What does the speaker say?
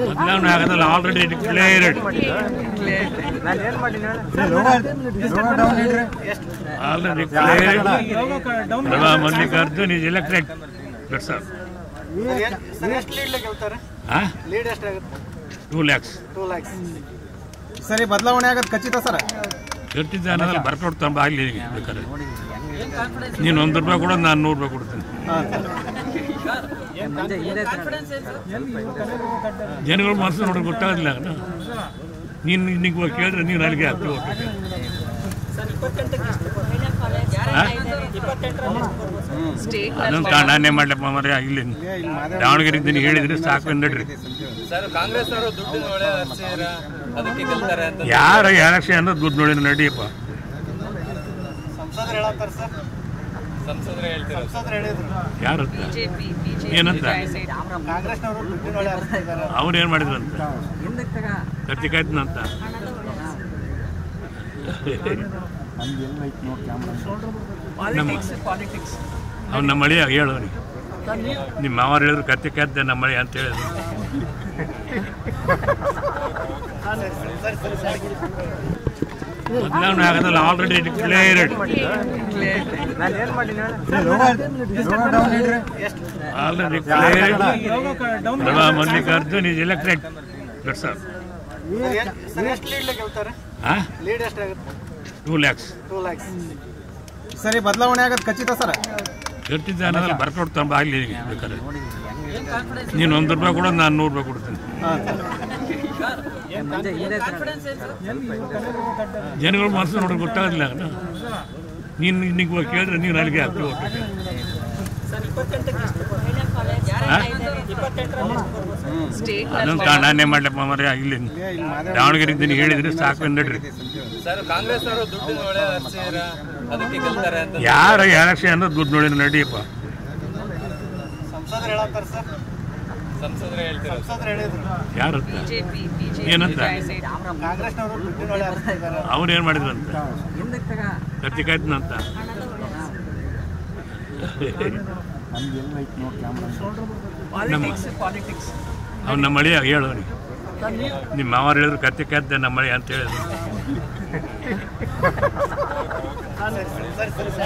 ಬದಲಾವಣೆ ಆಗೋದಲ್ಲ already declared already declared Prabha Mallikarjun is elected that's all sir ಎಷ್ಟು lead ಗೆಲ್ತಾರೆ ಹಾಂ ಲೀಡ್ ಎಷ್ಟಾಗುತ್ತೆ ಟೂ ಲ್ಯಾಕ್ಸ್ ಸರಿ ಬದಲಾವಣೆ ಆಗೋದು ಖಚಿತ ಸರ್. ಇರ್ತಿದ್ದೆ ಅನ್ನೋದ್ರಲ್ಲಿ ಬರ್ಕೊಟ್ಟು ತಂಬ ಆಗಲಿ ಬೇಕಾದ್ರೆ. ನೀನು ಒಂದು ರೂಪಾಯಿ ಕೊಡೋದು ನಾನು ನೂರು ರೂಪಾಯಿ ಕೊಡ್ತೀನಿ. ಜನಗಳ ಮನಸ್ಸು ನೋಡೋಕೆ ಗೊತ್ತಾಗಲಿಲ್ಲ ನೀನು ನಿನಗೆ ಕೇಳಿದ್ರೆ ನೀನು ಅಲ್ಲಿಗೆ ಆಗ್ತೀವಿ ಅದೊಂದು ನಾನೇ ಮಾಡ್ಲಪ್ಪ ಮರ ಇಲ್ಲಿ ದಾವಣಗೆರೆ ಇದ್ದೀನಿ ಹೇಳಿದ್ರೆ ಸಾಕು ಅಂತ. ಯಾರ ಎಲೆಕ್ಷನ್ ಅನ್ನೋದು ದುಡ್ಡು ನೋಡಿ ನಡಿಯಪ್ಪ. ಯಾರತ್ತ ಏನಂತ? ಅವ್ರು ಏನು ಮಾಡಿದ್ರು ಅಂತ ಕತ್ತಿ ಕಾಯ್ತಂತ ಅವ್ನು ನಮ್ಮ ಮಳಿ ಹೇಳು ಅವ್ನಿಗೆ. ನಿಮ್ಮ ಮಾವರು ಹೇಳಿದ್ರು ಕತ್ತಿ ಕದ್ದೆ ನಮ್ಮ ಮಳಿ ಅಂತ ಹೇಳಿದ್ರು. ಬದಲಾವಣೆ ಆಗೋದಲ್ಲ already declared already declared Prabha Mallikarjun is elected that's all two lakhs ಸರಿ ಬದಲಾವಣೆ ಆಗೋದು ಖಚಿತ ಸರ್. ಖಚಿತ ಅನ್ನೋದ್ರಲ್ಲಿ ಬರ್ಕೊಟ್ಟು ತಂಬ ಆಗಲಿ ಬೇಕಾದ್ರೆ. ನೀನು ಒಂದು ರೂಪಾಯಿ ಕೊಡೋದು ನಾನು ನೂರು ರೂಪಾಯಿ ಕೊಡ್ತೀನಿ. ಜನಗಳ ಮನಸ್ಸು ನೋಡೋಕೆ ಗೊತ್ತಾಗಲಿಲ್ಲ. ನೀನು ನಿನಗೆ ಕೇಳಿದ್ರೆ ನೀನು ಅಲ್ಲಿಗೆ ಆಗ್ತೀವಿ ಅದೊಂದು ನಾನೇ ಮಾಡ್ಲಪ್ಪ ಮರ ಇಲ್ಲಿ. ದಾವಣಗೆರೆ ಹೇಳಿದ್ರೆ ಸಾಕು ನಡ್ರಿ ಸರ್ ಕಾಂಗ್ರೆಸ್ ಅವರು ದುಡ್ಡಿನ ಒಳ್ಳೆ ಹರಿಸಿದ್ರ ಅದಕ್ಕೆ ಗೆಲ್ತಾರೆ ಅಂತ. ಯಾರ ಎಲೆಕ್ಷನ್ ಅಂದ್ರೆ ದುಡ್ಡು ನೋಡಿ ನಡಿಯಪ್ಪ. ಸಂಸದರು ಏನ್ ಮಾಡಿದ್ರಂತ ಏನಂತ ಅವ್ರು ಏನು ಮಾಡಿದ್ರು ಅಂತ? ಕತ್ತಿಕಾಯ್ತನಂತ ಅವ್ನು ನಮ್ಮ ಮಳಿ ಹೇಳು ನಿಮ್ಮ ಮಾವರು ಹೇಳಿದ್ರು ಕತ್ತಿ ಕಾಯ್ತೆ ನಮ್ಮ ಮಳಿ ಅಂತ ಹೇಳಿದ್ರು.